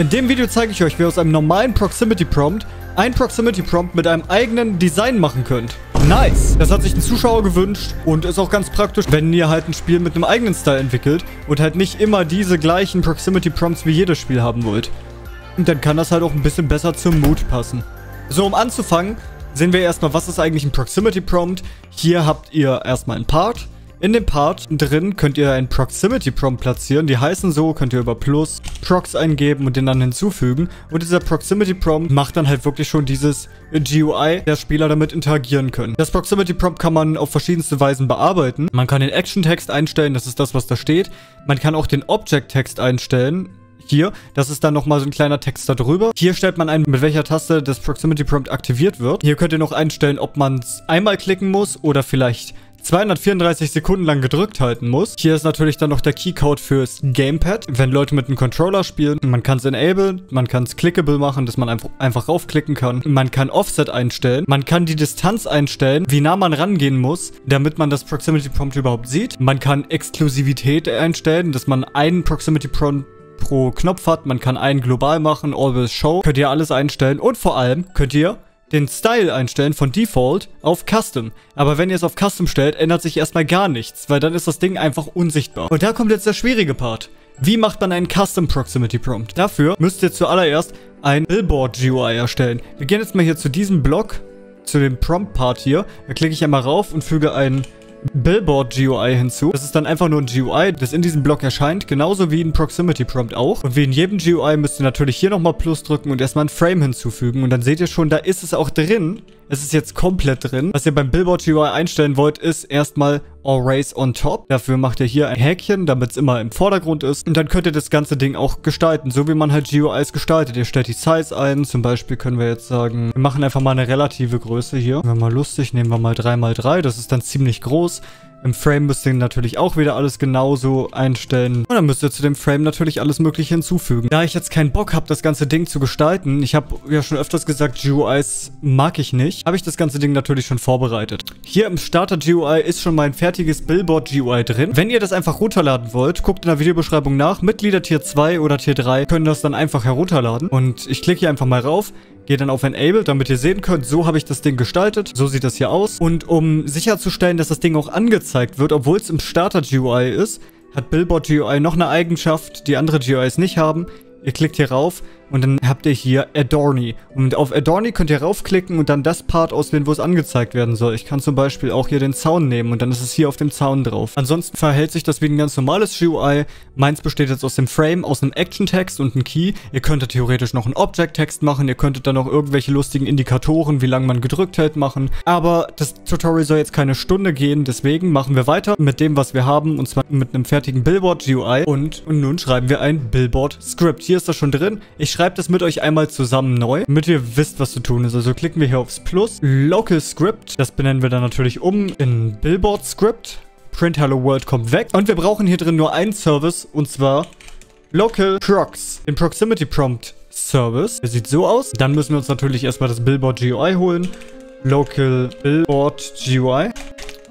In dem Video zeige ich euch, wie ihr aus einem normalen Proximity Prompt ein Proximity Prompt mit einem eigenen Design machen könnt. Nice! Das hat sich ein Zuschauer gewünscht und ist auch ganz praktisch, wenn ihr halt ein Spiel mit einem eigenen Style entwickelt und halt nicht immer diese gleichen Proximity Prompts wie jedes Spiel haben wollt. Und dann kann das halt auch ein bisschen besser zum Mood passen. So, um anzufangen, sehen wir erstmal, was ist eigentlich ein Proximity Prompt. Hier habt ihr erstmal ein Part. In dem Part drin könnt ihr ein Proximity Prompt platzieren. Die heißen so, könnt ihr über Plus Prox eingeben und den dann hinzufügen. Und dieser Proximity Prompt macht dann halt wirklich schon dieses GUI, der Spieler damit interagieren können. Das Proximity Prompt kann man auf verschiedenste Weisen bearbeiten. Man kann den Action Text einstellen, das ist das, was da steht. Man kann auch den Object Text einstellen. Hier, das ist dann nochmal so ein kleiner Text da drüber. Hier stellt man ein, mit welcher Taste das Proximity Prompt aktiviert wird. Hier könnt ihr noch einstellen, ob man es einmal klicken muss oder vielleicht 234 Sekunden lang gedrückt halten muss. Hier ist natürlich dann noch der Keycode fürs Gamepad, wenn Leute mit einem Controller spielen. Man kann es enable, man kann es clickable machen, dass man einfach, einfach raufklicken kann. Man kann Offset einstellen, man kann die Distanz einstellen, wie nah man rangehen muss, damit man das Proximity Prompt überhaupt sieht. Man kann Exklusivität einstellen, dass man einen Proximity Prompt pro Knopf hat. Man kann einen global machen, Always Show. Könnt ihr alles einstellen. Und vor allem könnt ihr den Style einstellen von Default auf Custom. Aber wenn ihr es auf Custom stellt, ändert sich erstmal gar nichts, weil dann ist das Ding einfach unsichtbar. Und da kommt jetzt der schwierige Part. Wie macht man einen Custom Proximity Prompt? Dafür müsst ihr zuallererst ein Billboard GUI erstellen. Wir gehen jetzt mal hier zu diesem Block, zu dem Prompt Part hier. Da klicke ich einmal rauf und füge einen Billboard GUI hinzu. Das ist dann einfach nur ein GUI, das in diesem Block erscheint, genauso wie ein Proximity Prompt auch. Und wie in jedem GUI müsst ihr natürlich hier nochmal Plus drücken und erstmal ein Frame hinzufügen. Und dann seht ihr schon, da ist es auch drin. Es ist jetzt komplett drin. Was ihr beim Billboard GUI einstellen wollt, ist erstmal Arrays on Top. Dafür macht ihr hier ein Häkchen, damit es immer im Vordergrund ist. Und dann könnt ihr das ganze Ding auch gestalten, so wie man halt GUIs gestaltet. Ihr stellt die Size ein. Zum Beispiel können wir jetzt sagen, wir machen einfach mal eine relative Größe hier. Wenn wir mal lustig, nehmen wir mal 3x3. Das ist dann ziemlich groß. Im Frame müsst ihr natürlich auch wieder alles genauso einstellen. Und dann müsst ihr zu dem Frame natürlich alles mögliche hinzufügen. Da ich jetzt keinen Bock habe, das ganze Ding zu gestalten, ich habe ja schon öfters gesagt, GUIs mag ich nicht, habe ich das ganze Ding natürlich schon vorbereitet. Hier im Starter-GUI ist schon mein fertiges Billboard-GUI drin. Wenn ihr das einfach runterladen wollt, guckt in der Videobeschreibung nach. Mitglieder Tier 2 oder Tier 3 können das dann einfach herunterladen. Und ich klicke hier einfach mal rauf. Gehe dann auf Enable, damit ihr sehen könnt, so habe ich das Ding gestaltet. So sieht das hier aus. Und um sicherzustellen, dass das Ding auch angezeigt wird, obwohl es im Starter-GUI ist, hat Billboard GUI noch eine Eigenschaft, die andere GUIs nicht haben. Ihr klickt hier rauf und dann habt ihr hier Adorny. Und auf Adorny könnt ihr raufklicken und dann das Part auswählen, wo es angezeigt werden soll. Ich kann zum Beispiel auch hier den Zaun nehmen und dann ist es hier auf dem Zaun drauf. Ansonsten verhält sich das wie ein ganz normales GUI. Meins besteht jetzt aus dem Frame, aus einem Action-Text und einem Key. Ihr könntet theoretisch noch einen Object-Text machen. Ihr könntet dann noch irgendwelche lustigen Indikatoren, wie lange man gedrückt hält, machen. Aber das Tutorial soll jetzt keine Stunde gehen. Deswegen machen wir weiter mit dem, was wir haben. Und zwar mit einem fertigen Billboard-GUI. Und, und nun schreiben wir ein Billboard-Script. Hier ist das schon drin. Ich schreibe das mit euch einmal zusammen neu, damit ihr wisst, was zu tun ist. Also klicken wir hier aufs Plus. Local Script, das benennen wir dann natürlich um in Billboard Script. Print Hello World kommt weg. Und wir brauchen hier drin nur einen Service, und zwar Local Prox, den Proximity Prompt Service. Der sieht so aus. Dann müssen wir uns natürlich erstmal das Billboard GUI holen. Local Billboard GUI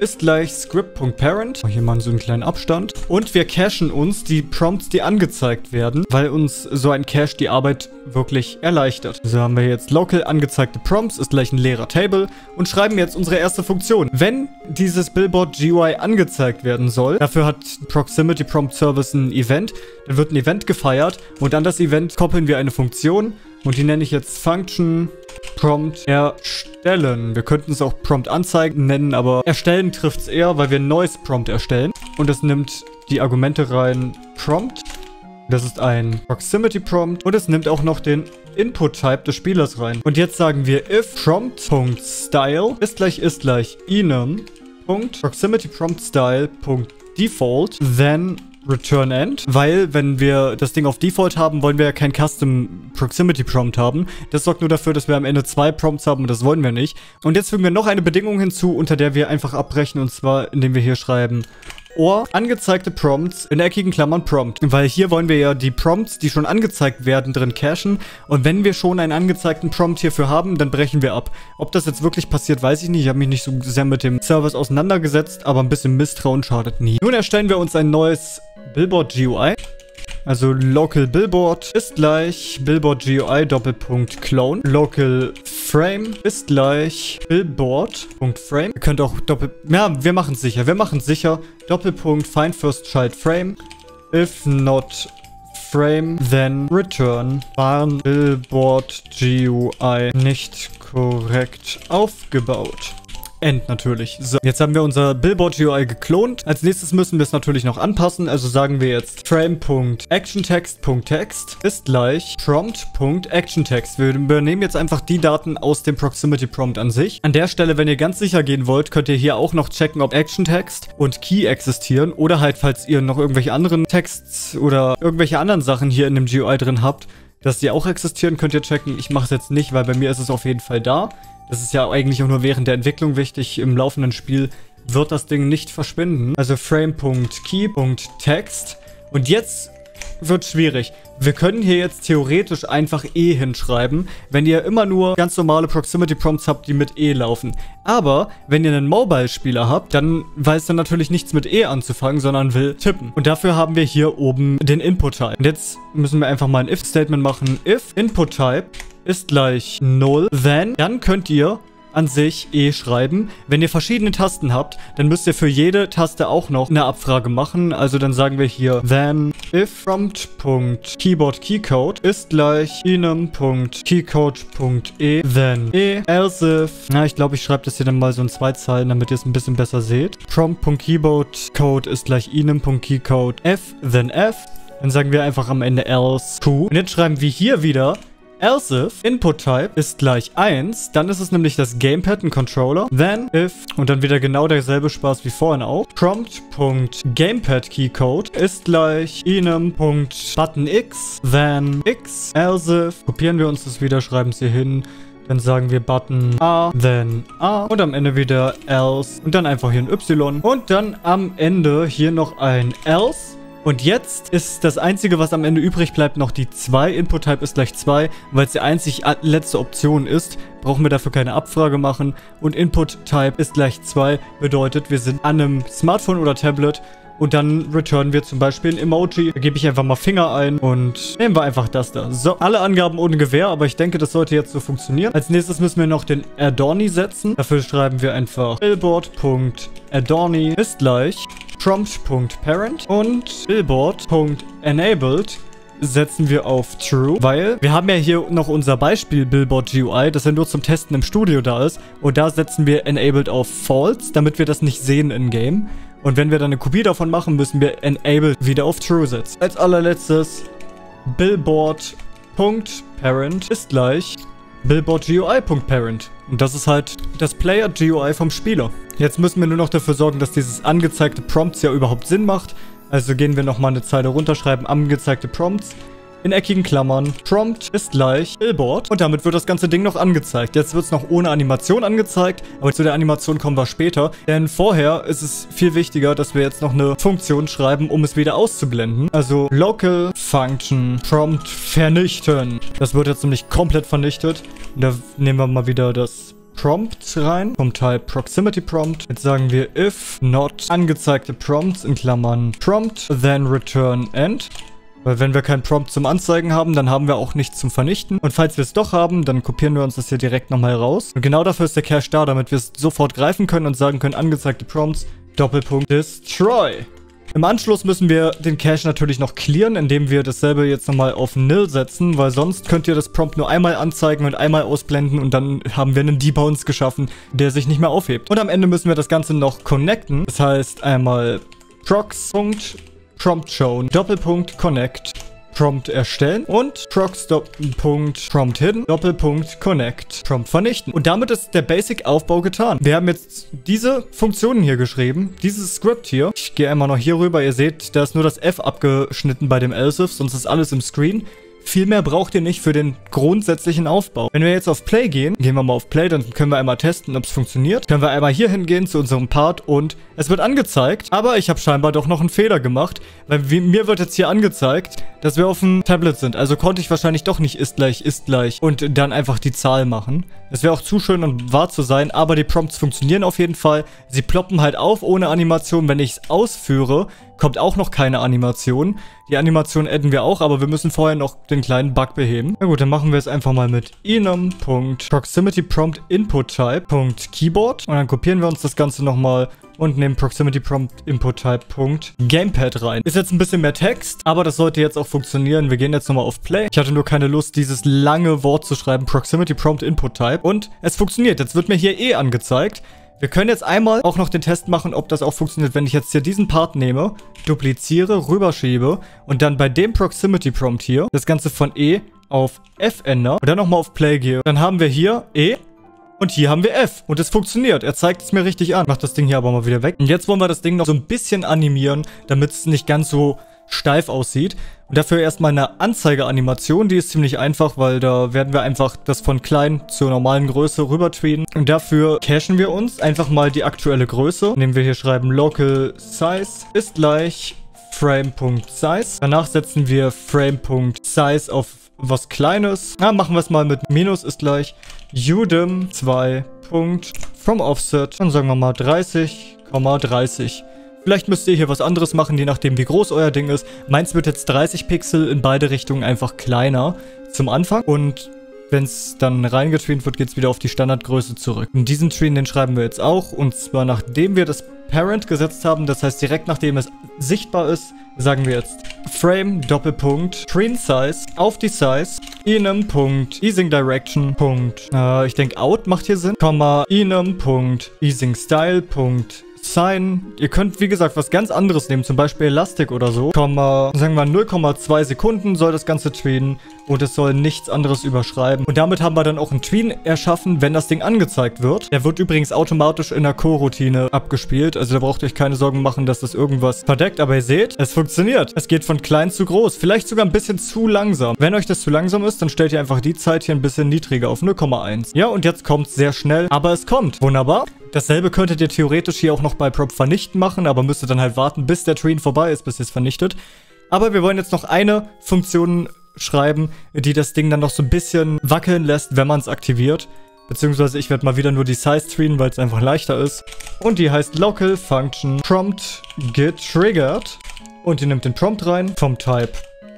ist gleich script.parent. Hier mal so einen kleinen Abstand. Und wir cachen uns die Prompts, die angezeigt werden, weil uns so ein Cache die Arbeit wirklich erleichtert. So haben wir jetzt local angezeigte Prompts, ist gleich ein leerer Table und schreiben jetzt unsere erste Funktion. Wenn dieses Billboard GUI angezeigt werden soll, dafür hat Proximity Prompt Service ein Event, dann wird ein Event gefeiert und an das Event koppeln wir eine Funktion und die nenne ich jetzt Function Prompt erstellen. Wir könnten es auch Prompt anzeigen nennen, aber erstellen trifft es eher, weil wir ein neues Prompt erstellen. Und es nimmt die Argumente rein Prompt. Das ist ein Proximity Prompt. Und es nimmt auch noch den Input-Type des Spielers rein. Und jetzt sagen wir if prompt.style ist gleich ist gleich enum. Proximity Prompt Style. Default, then Return End, weil wenn wir das Ding auf Default haben, wollen wir ja kein Custom Proximity Prompt haben. Das sorgt nur dafür, dass wir am Ende zwei Prompts haben und das wollen wir nicht. Und jetzt fügen wir noch eine Bedingung hinzu, unter der wir einfach abbrechen und zwar indem wir hier schreiben or angezeigte Prompts in eckigen Klammern Prompt. Weil hier wollen wir ja die Prompts, die schon angezeigt werden, drin cachen. Und wenn wir schon einen angezeigten Prompt hierfür haben, dann brechen wir ab. Ob das jetzt wirklich passiert, weiß ich nicht. Ich habe mich nicht so sehr mit dem Service auseinandergesetzt, aber ein bisschen Misstrauen schadet nie. Nun erstellen wir uns ein neues Billboard GUI. Also local billboard ist gleich billboard GUI Doppelpunkt clone. Local frame ist gleich billboard.frame. Ihr könnt auch doppel... Ja, wir machen es sicher. Wir machen es sicher. Doppelpunkt find first child frame. If not frame, then return. Waren billboard GUI nicht korrekt aufgebaut. End natürlich. So, jetzt haben wir unser Billboard GUI geklont. Als nächstes müssen wir es natürlich noch anpassen. Also sagen wir jetzt frame.actiontext.text ist gleich prompt.actiontext. Wir übernehmen jetzt einfach die Daten aus dem Proximity Prompt an sich. An der Stelle, wenn ihr ganz sicher gehen wollt, könnt ihr hier auch noch checken, ob Actiontext und Key existieren. Oder halt, falls ihr noch irgendwelche anderen Texts oder irgendwelche anderen Sachen hier in dem GUI drin habt, dass die auch existieren, könnt ihr checken. Ich mache es jetzt nicht, weil bei mir ist es auf jeden Fall da. Das ist ja eigentlich auch nur während der Entwicklung wichtig. Im laufenden Spiel wird das Ding nicht verschwinden. Also frame.key.text. Und jetzt wird schwierig. Wir können hier jetzt theoretisch einfach E hinschreiben, wenn ihr immer nur ganz normale Proximity Prompts habt, die mit E laufen. Aber wenn ihr einen Mobile-Spieler habt, dann weiß er natürlich nichts mit E anzufangen, sondern will tippen. Und dafür haben wir hier oben den Input-Type. Und jetzt müssen wir einfach mal ein If-Statement machen. If Input-Type ist gleich 0, then, dann könnt ihr an sich eh schreiben. Wenn ihr verschiedene Tasten habt, dann müsst ihr für jede Taste auch noch eine Abfrage machen. Also dann sagen wir hier then if prompt.keyboardKeycode ist gleich enum.keycode.e then e else if na ich glaube ich schreibe das hier dann mal so in zwei Zeilen, damit ihr es ein bisschen besser seht. Prompt.keyboardcode ist gleich enum.keycode f then f dann sagen wir einfach am Ende else true. Und jetzt schreiben wir hier wieder Else if Input Type ist gleich 1, dann ist es nämlich das Gamepad, ein Controller. Then if, und dann wieder genau derselbe Spaß wie vorhin auch, prompt.gamepad-keycode ist gleich enum.buttonx, then x, else if, kopieren wir uns das wieder, schreiben es hier hin, dann sagen wir Button A, then A. Und am Ende wieder else. Und dann einfach hier ein Y. Und dann am Ende hier noch ein else und jetzt ist das Einzige, was am Ende übrig bleibt, noch die 2. Input-Type ist gleich 2, weil es die einzig letzte Option ist. Brauchen wir dafür keine Abfrage machen. Und Input-Type ist gleich 2, bedeutet, wir sind an einem Smartphone oder Tablet und dann returnen wir zum Beispiel ein Emoji. Da gebe ich einfach mal Finger ein und nehmen wir einfach das da. So, alle Angaben ohne Gewähr, aber ich denke, das sollte jetzt so funktionieren. Als nächstes müssen wir noch den Adorni setzen. Dafür schreiben wir einfach billboard.adorni ist gleich prompt.parent und billboard.enabled setzen wir auf True, weil wir haben ja hier noch unser Beispiel Billboard GUI, das ja nur zum Testen im Studio da ist. Und da setzen wir Enabled auf False, damit wir das nicht sehen in-game. Und wenn wir dann eine Kopie davon machen, müssen wir Enabled wieder auf True setzen. Als allerletztes Billboard.parent ist gleich Billboard GUI.parent. Und das ist halt das Player GUI vom Spieler. Jetzt müssen wir nur noch dafür sorgen, dass dieses angezeigte Prompts ja überhaupt Sinn macht. Also gehen wir nochmal eine Zeile runterschreiben, angezeigte Prompts in eckigen Klammern. Prompt ist gleich Billboard. Und damit wird das ganze Ding noch angezeigt. Jetzt wird es noch ohne Animation angezeigt, aber zu der Animation kommen wir später. Denn vorher ist es viel wichtiger, dass wir jetzt noch eine Funktion schreiben, um es wieder auszublenden. Also Local Function Prompt vernichten. Das wird jetzt nämlich komplett vernichtet. Und da nehmen wir mal wieder das Prompt rein, vom Type Proximity Prompt. Jetzt sagen wir if not angezeigte Prompts in Klammern Prompt, then return end. Weil wenn wir keinen Prompt zum Anzeigen haben, dann haben wir auch nichts zum Vernichten. Und falls wir es doch haben, dann kopieren wir uns das hier direkt nochmal raus. Und genau dafür ist der Cache da, damit wir es sofort greifen können und sagen können, angezeigte Prompts, Doppelpunkt, Destroy. Im Anschluss müssen wir den Cache natürlich noch clearen, indem wir dasselbe jetzt nochmal auf Nil setzen, weil sonst könnt ihr das Prompt nur einmal anzeigen und einmal ausblenden und dann haben wir einen Debounce geschaffen, der sich nicht mehr aufhebt. Und am Ende müssen wir das Ganze noch connecten. Das heißt einmal prox.promptShown Prompt shown, Doppelpunkt. Connect, Prompt erstellen und prox Doppelpunkt Prompt hidden, Doppelpunkt connect, Prompt vernichten. Und damit ist der Basic-Aufbau getan. Wir haben jetzt diese Funktionen hier geschrieben, dieses Script hier. Ich gehe einmal noch hier rüber. Ihr seht, da ist nur das F abgeschnitten bei dem else sonst ist alles im Screen. Viel mehr braucht ihr nicht für den grundsätzlichen Aufbau. Wenn wir jetzt auf Play gehen, gehen wir mal auf Play, dann können wir einmal testen, ob es funktioniert. Können wir einmal hier hingehen zu unserem Part und es wird angezeigt. Aber ich habe scheinbar doch noch einen Fehler gemacht, weil mir wird jetzt hier angezeigt, dass wir auf dem Tablet sind. Also konnte ich wahrscheinlich doch nicht ist gleich, ist gleich und dann einfach die Zahl machen. Es wäre auch zu schön und wahr zu sein, aber die Prompts funktionieren auf jeden Fall. Sie ploppen halt auf ohne Animation. Wenn ich es ausführe, kommt auch noch keine Animation. Die Animation adden wir auch, aber wir müssen vorher noch den kleinen Bug beheben. Na gut, dann machen wir es einfach mal mit enum.proximityPromptInputType.keyboard und dann kopieren wir uns das Ganze nochmal und nehmen Proximity Prompt Input Type Gamepad rein. Ist jetzt ein bisschen mehr Text, aber das sollte jetzt auch funktionieren. Wir gehen jetzt nochmal auf Play. Ich hatte nur keine Lust, dieses lange Wort zu schreiben. Proximity Prompt Input Type. Und es funktioniert. Jetzt wird mir hier eh angezeigt. Wir können jetzt einmal auch noch den Test machen, ob das auch funktioniert, wenn ich jetzt hier diesen Part nehme, dupliziere, rüberschiebe und dann bei dem Proximity Prompt hier das Ganze von E auf F ändere und dann nochmal auf Play gehe. Dann haben wir hier E und hier haben wir F. Und es funktioniert. Er zeigt es mir richtig an. Macht das Ding hier aber mal wieder weg. Und jetzt wollen wir das Ding noch so ein bisschen animieren, damit es nicht ganz so steif aussieht. Und dafür erstmal eine Anzeigeanimation. Die ist ziemlich einfach, weil da werden wir einfach das von klein zur normalen Größe rüber tweeten. Und dafür cachen wir uns einfach mal die aktuelle Größe. Indem wir hier schreiben local size ist gleich frame.size. Danach setzen wir frame.size auf was Kleines. Na, machen wir es mal mit Minus ist gleich Udem 2. From Offset. Dann sagen wir mal 30,30. Vielleicht müsst ihr hier was anderes machen, je nachdem wie groß euer Ding ist. Meins wird jetzt 30 Pixel in beide Richtungen einfach kleiner zum Anfang. Und wenn es dann reingetreent wird, geht es wieder auf die Standardgröße zurück. Und diesen Treen, den schreiben wir jetzt auch. Und zwar nachdem wir das Parent gesetzt haben, das heißt direkt nachdem es sichtbar ist, sagen wir jetzt Frame Doppelpunkt Train Size auf die Size enum Punkt Easing Direction Punkt äh, ich denke Out macht hier Sinn Komma enum Punkt Easing Style Punkt Sign. Ihr könnt, wie gesagt, was ganz anderes nehmen, zum Beispiel Elastic oder so. Komma, sagen wir 0,2 Sekunden soll das Ganze tweeten und es soll nichts anderes überschreiben. Und damit haben wir dann auch einen Tween erschaffen, wenn das Ding angezeigt wird. Der wird übrigens automatisch in der Core-Routine abgespielt, also da braucht ihr euch keine Sorgen machen, dass das irgendwas verdeckt. Aber ihr seht, es funktioniert. Es geht von klein zu groß, vielleicht sogar ein bisschen zu langsam. Wenn euch das zu langsam ist, dann stellt ihr einfach die Zeit hier ein bisschen niedriger auf 0,1. Ja, und jetzt kommt es sehr schnell, aber es kommt. Wunderbar. Dasselbe könntet ihr theoretisch hier auch noch bei Prop vernichten machen, aber müsstet dann halt warten, bis der Train vorbei ist, bis ihr es vernichtet. Aber wir wollen jetzt noch eine Funktion schreiben, die das Ding dann noch so ein bisschen wackeln lässt, wenn man es aktiviert. Beziehungsweise ich werde mal wieder nur die Size treaten, weil es einfach leichter ist. Und die heißt Local Function Prompt Get Triggered. Und die nimmt den Prompt rein vom Type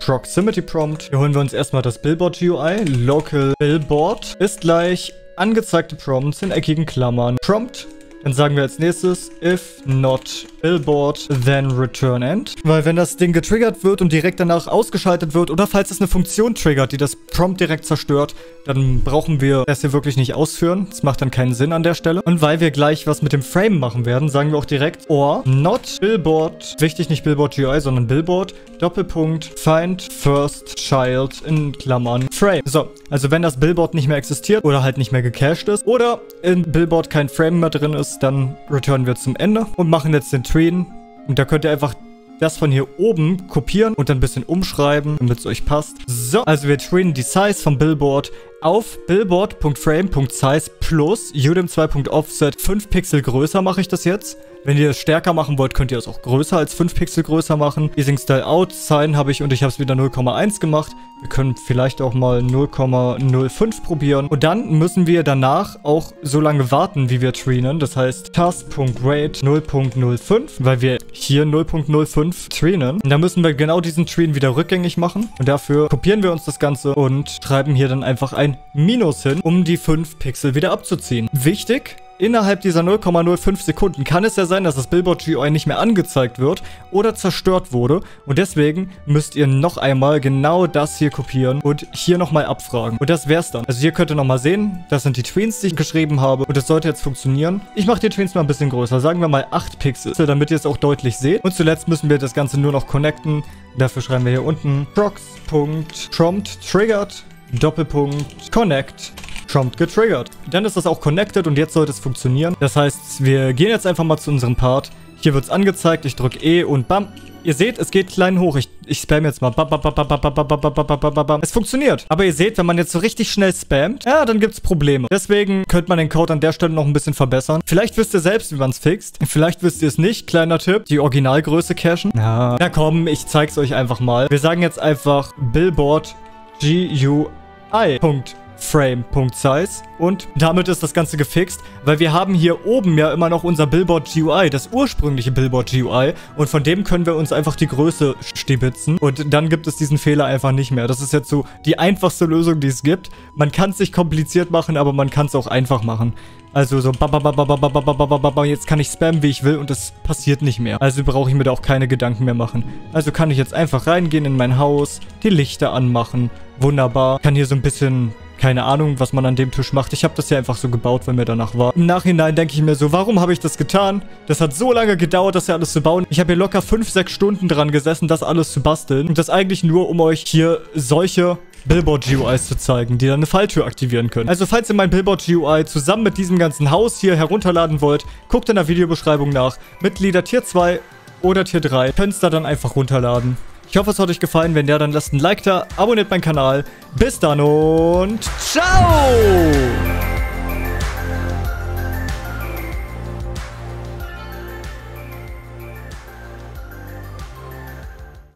Proximity Prompt. Hier holen wir uns erstmal das Billboard GUI. Local Billboard ist gleich angezeigte Prompts in eckigen Klammern. Prompt dann sagen wir als nächstes, if not billboard, then return end. Weil wenn das Ding getriggert wird und direkt danach ausgeschaltet wird oder falls es eine Funktion triggert, die das Prompt direkt zerstört, dann brauchen wir das hier wirklich nicht ausführen. Das macht dann keinen Sinn an der Stelle. Und weil wir gleich was mit dem Frame machen werden, sagen wir auch direkt or not billboard, wichtig nicht billboard GUI, sondern billboard, Doppelpunkt, find first child in Klammern frame. So, also wenn das Billboard nicht mehr existiert oder halt nicht mehr gecached ist oder in Billboard kein Frame mehr drin ist, dann returnen wir zum Ende und machen jetzt den Train. Und da könnt ihr einfach das von hier oben kopieren und dann ein bisschen umschreiben, damit es euch passt. So, also wir trainen die Size vom Billboard auf billboard.frame.size plus udem 2.offset 5 Pixel größer mache ich das jetzt. Wenn ihr es stärker machen wollt, könnt ihr es auch größer als 5 Pixel größer machen. Easing Style Out Sign habe ich und ich habe es wieder 0,1 gemacht. Wir können vielleicht auch mal 0,05 probieren. Und dann müssen wir danach auch so lange warten, wie wir trainen. Das heißt task.rate 0.05, weil wir hier 0.05 trainen. Und dann müssen wir genau diesen Train wieder rückgängig machen. Und dafür kopieren wir uns das Ganze und schreiben hier dann einfach ein Minus hin, um die 5 Pixel wieder abzuziehen. Wichtig, Innerhalb dieser 0,05 Sekunden kann es ja sein, dass das Billboard GUI nicht mehr angezeigt wird oder zerstört wurde. Und deswegen müsst ihr noch einmal genau das hier kopieren und hier nochmal abfragen. Und das wär's dann. Also hier könnt ihr nochmal sehen, das sind die Tweens, die ich geschrieben habe. Und das sollte jetzt funktionieren. Ich mache die Tweens mal ein bisschen größer. Sagen wir mal 8 Pixel, damit ihr es auch deutlich seht. Und zuletzt müssen wir das Ganze nur noch connecten. Dafür schreiben wir hier unten prox.prompt triggered Doppelpunkt connect Prompt getriggert. Dann ist das auch connected und jetzt sollte es funktionieren. Das heißt, wir gehen jetzt einfach mal zu unserem Part. Hier wird es angezeigt, ich drücke E und bam. Ihr seht, es geht klein hoch. Ich, ich spam jetzt mal. Es funktioniert. Aber ihr seht, wenn man jetzt so richtig schnell spammt, ja, dann gibt es Probleme. Deswegen könnte man den Code an der Stelle noch ein bisschen verbessern. Vielleicht wisst ihr selbst, wie man es fixt. Vielleicht wisst ihr es nicht. Kleiner Tipp. Die Originalgröße cachen. Ja. Na komm, ich zeig's euch einfach mal. Wir sagen jetzt einfach Billboard GUI. Punkt. Frame.size und damit ist das Ganze gefixt, weil wir haben hier oben ja immer noch unser Billboard GUI, das ursprüngliche Billboard GUI und von dem können wir uns einfach die Größe stibitzen und dann gibt es diesen Fehler einfach nicht mehr. Das ist jetzt so die einfachste Lösung, die es gibt. Man kann es sich kompliziert machen, aber man kann es auch einfach machen. Also so, jetzt kann ich spammen, wie ich will und es passiert nicht mehr. Also brauche ich mir da auch keine Gedanken mehr machen. Also kann ich jetzt einfach reingehen in mein Haus, die Lichter anmachen. Wunderbar. Kann hier so ein bisschen keine Ahnung, was man an dem Tisch macht. Ich habe das ja einfach so gebaut, weil mir danach war. Im Nachhinein denke ich mir so, warum habe ich das getan? Das hat so lange gedauert, das hier alles zu bauen. Ich habe hier locker 5, 6 Stunden dran gesessen, das alles zu basteln. Und das eigentlich nur, um euch hier solche Billboard-GUIs zu zeigen, die dann eine Falltür aktivieren können. Also falls ihr mein Billboard-GUI zusammen mit diesem ganzen Haus hier herunterladen wollt, guckt in der Videobeschreibung nach. Mitglieder Tier 2 oder Tier 3 könnt es da dann einfach runterladen. Ich hoffe, es hat euch gefallen. Wenn ja, dann lasst ein Like da, abonniert meinen Kanal. Bis dann und ciao!